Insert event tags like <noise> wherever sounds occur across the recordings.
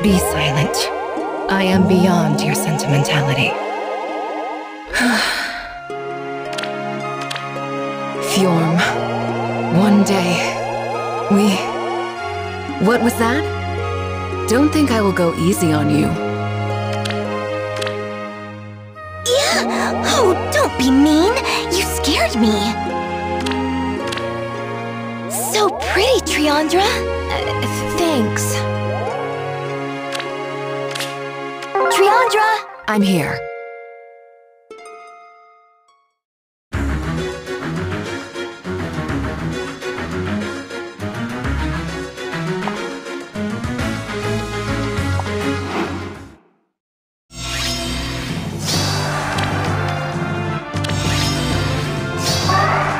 Be silent. I am beyond your sentimentality. <sighs> Fjorm. One day, we... What was that? Don't think I will go easy on you. Yeah! <gasps> Oh, don't be mean! You scared me! So pretty, Triandra! Uh, thanks. I'm here.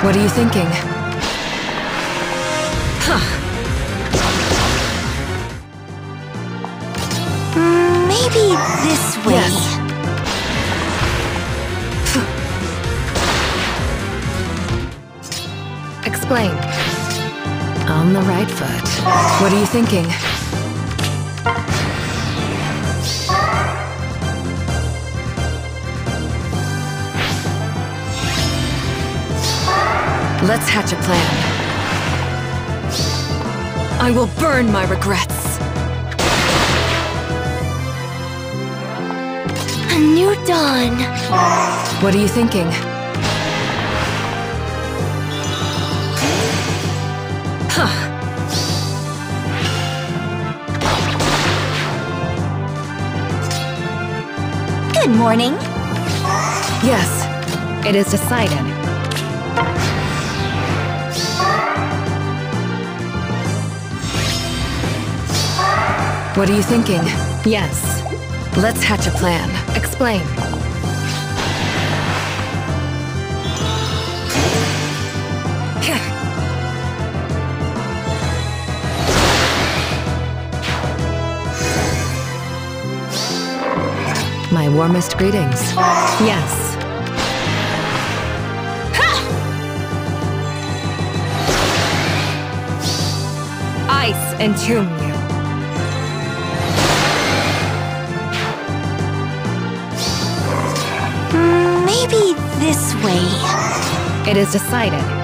What are you thinking? Maybe this way. Yes. Explain. On the right foot. What are you thinking? Let's hatch a plan. I will burn my regrets. New dawn. What are you thinking? Huh. Good morning. Yes. It is decided. What are you thinking? Yes. Let's hatch a plan. Explain. <laughs> My warmest greetings. Yes. Ice entomb you. Way. It is decided.